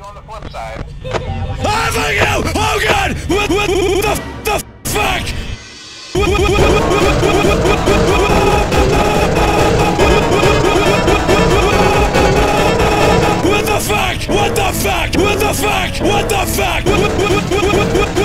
on the flip side. Ah, fuck you! Oh god! What, what, what the, the fuck? What the fuck? What the fuck? What the fuck? What the fuck?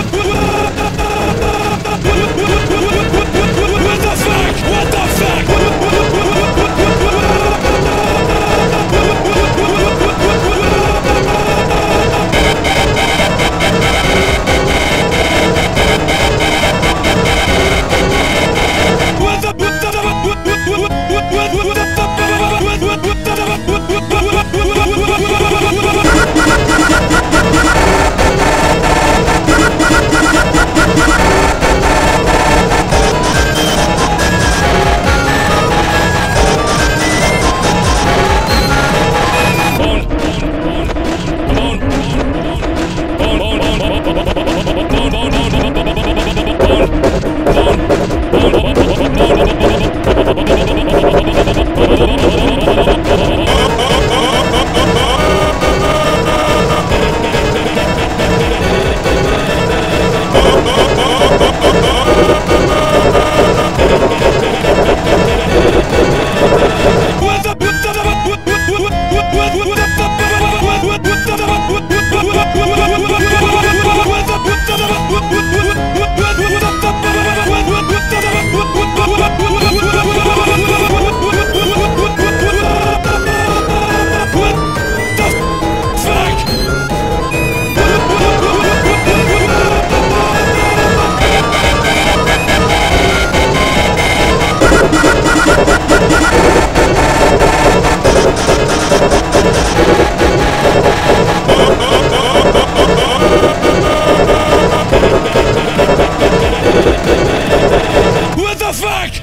What the fuck?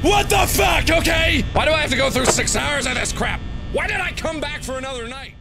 What the fuck, okay? Why do I have to go through six hours of this crap? Why did I come back for another night?